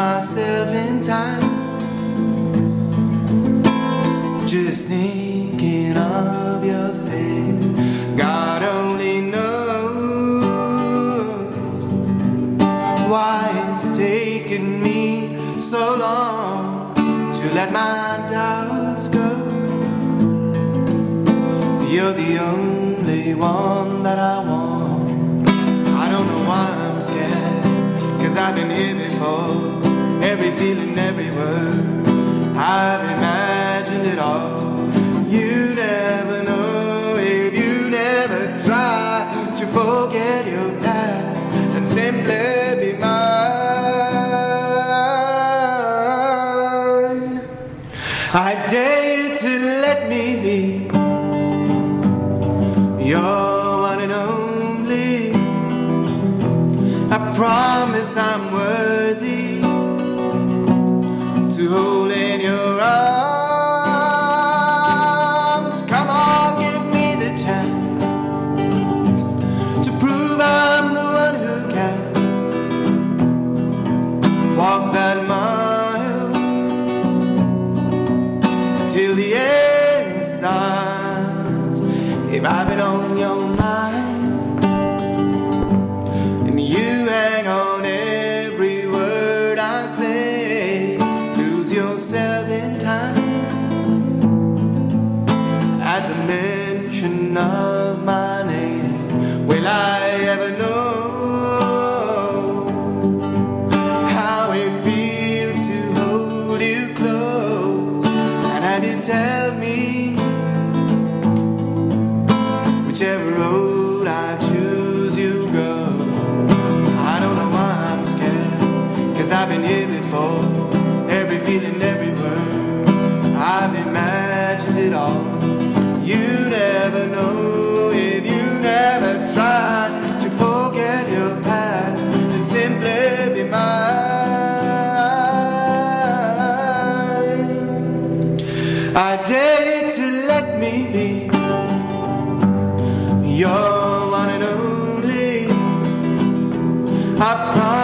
myself in time. Just thinking of your face, God only knows why it's taken me so long to let my doubts go. You're the only one that I want. I don't know why I'm scared, cause I've been here before. Feeling, every word, I've imagined it all. You never know if you never try to forget your past and simply be mine. I dare you to let me be your one and only. I promise I'm worthy to hold in your arms. Come on, give me the chance to prove I'm the one who can walk that mile till the end starts. If I've been on your yourself in time at the mention of my name. Will I ever know how it feels to hold you close and have you tell me? Whichever road I choose, you go. I don't know why I'm scared, cause I've been here before. Your one and only. I promise